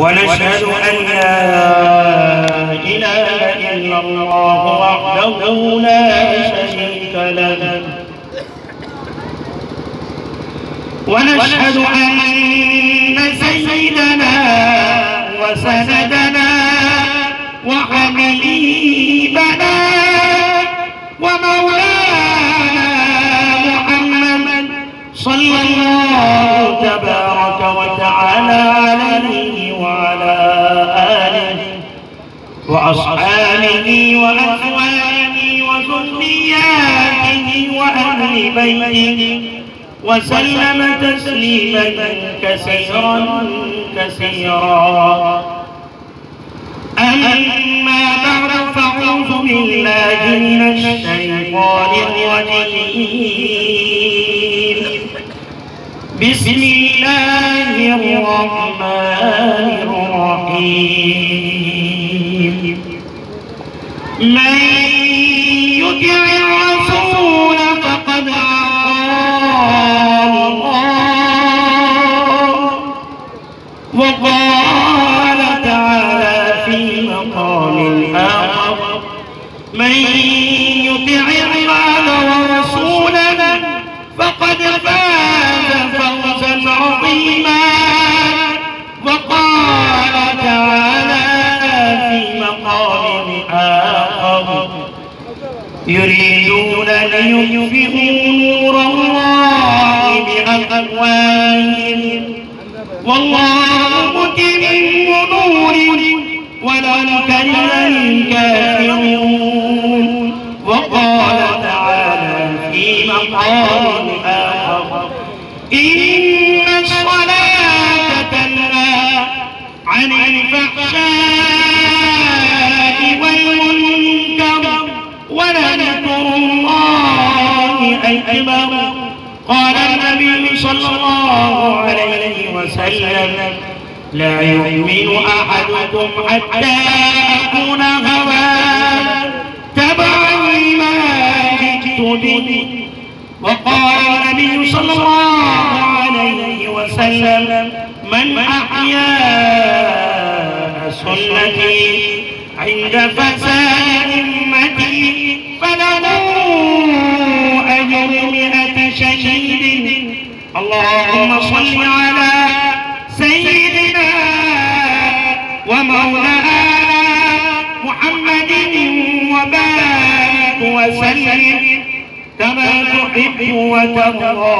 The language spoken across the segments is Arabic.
ونشهد أن لا إله إلا الله وحده لا شريك له. ونشهد أن سيدنا وسندنا وحبيبنا وأصحابه وأزواجه وذرياته وأهل بيته وسلم تسليما كثيرا كثيرا. أما بعد فأعوذ بالله من الشيطان الرجيم. بسم الله الرحمن الرحيم. من يطع الرسول فقد الله وقال تعالى في مقام من يطع فقد فاز يريدون ليطفئوا نور الله بأفواههم. والله متم نوره ولو كره الكافرون الله أكبر قال النبي صلى الله عليه وسلم لا يؤمن أحدكم حتى أكون هواه تبعا لما جئت به وقال النبي صلى الله عليه وسلم من أحيا سنتي عند فساد اللهم صل على سيدنا ومولانا محمد وبارك وسلم. كما تحب وترضى.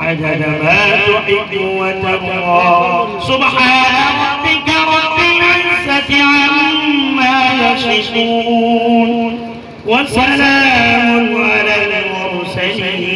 عدد ما تحب وترضى. سبحان ربك رب العزة عما يصفون. وسلام على المرسلين.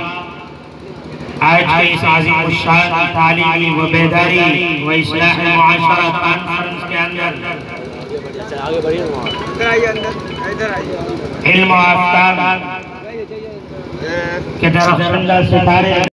आज के इस आजिम शान तालीमी व बेदारी व इसलाह मुआशरा कॉन्फ्रेंस के अंदर। इधर आइए अंदर इधर आइए इल्म आफ्ताब के तरफ़ सितारे